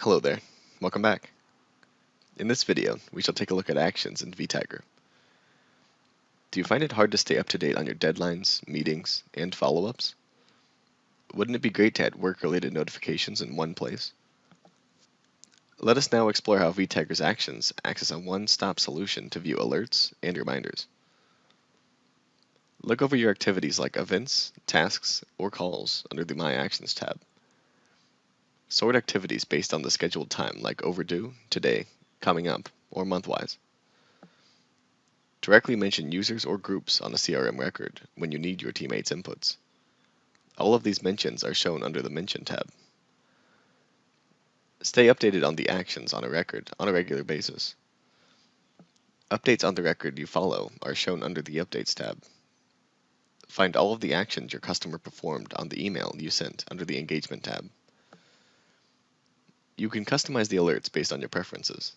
Hello there, welcome back. In this video, we shall take a look at actions in Vtiger. Do you find it hard to stay up to date on your deadlines, meetings, and follow-ups? Wouldn't it be great to add work-related notifications in one place? Let us now explore how Vtiger's actions acts as a one-stop solution to view alerts and reminders. Look over your activities like events, tasks, or calls under the My Actions tab. Sort activities based on the scheduled time, like overdue, today, coming up, or month-wise. Directly mention users or groups on a CRM record when you need your teammates' inputs. All of these mentions are shown under the Mention tab. Stay updated on the actions on a record on a regular basis. Updates on the record you follow are shown under the Updates tab. Find all of the actions your customer performed on the email you sent under the Engagement tab. You can customize the alerts based on your preferences.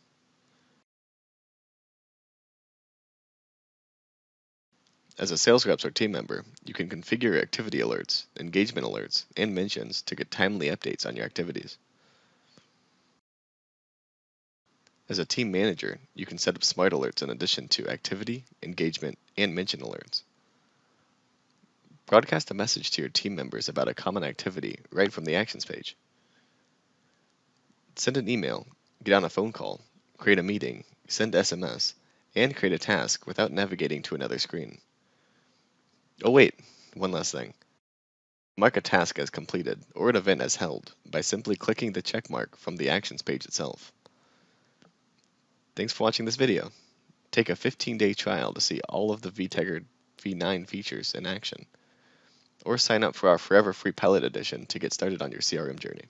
As a sales reps or team member, you can configure activity alerts, engagement alerts, and mentions to get timely updates on your activities. As a team manager, you can set up smart alerts in addition to activity, engagement, and mention alerts. Broadcast a message to your team members about a common activity right from the Actions page. Send an email, get on a phone call, create a meeting, send SMS, and create a task without navigating to another screen. Oh wait, one last thing. Mark a task as completed or an event as held by simply clicking the check mark from the Actions page itself. Thanks for watching this video. Take a 15-day trial to see all of the Vtiger v9 features in action. Or sign up for our forever free pilot edition to get started on your CRM journey.